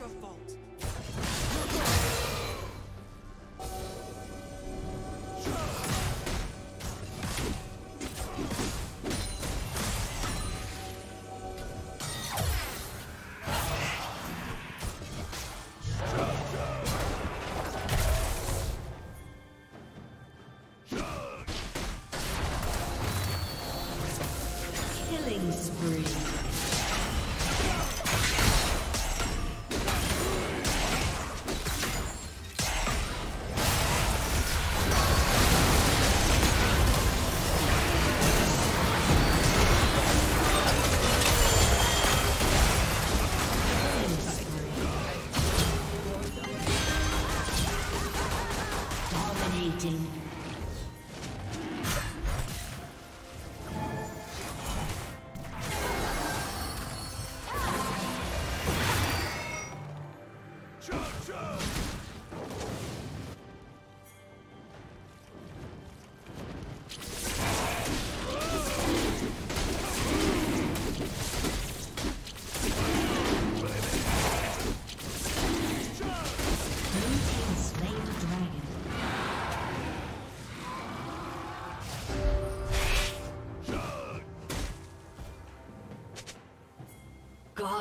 of both.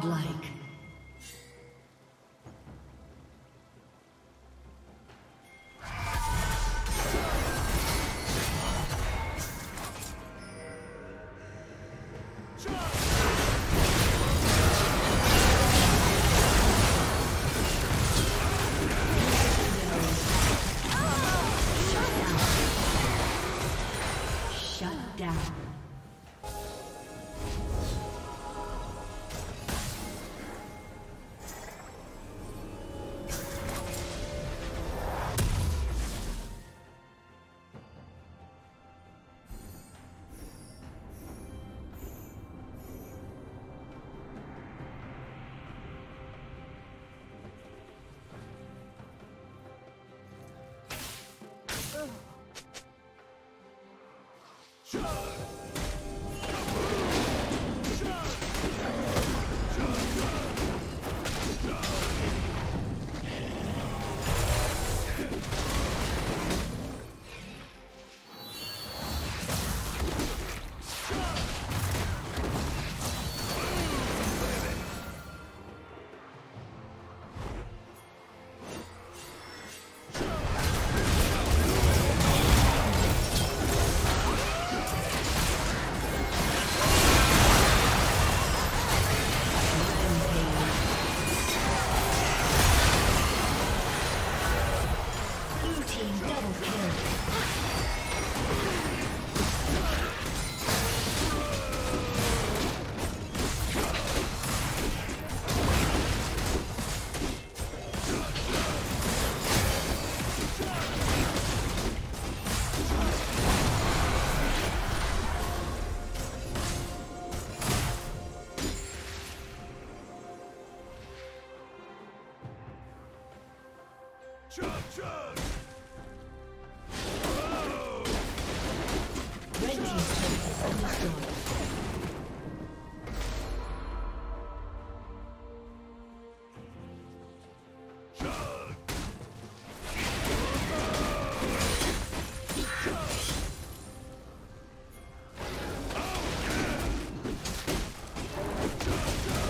Godlike. Shut up!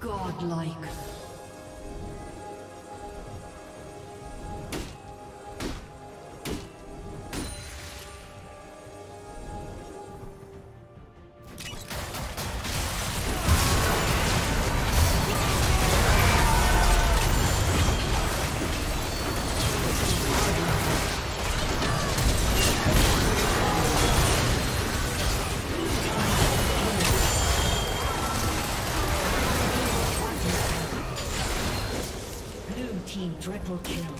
Godlike. Triple kill.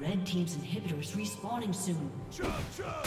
Red Team's inhibitor is respawning soon. Chug, chug.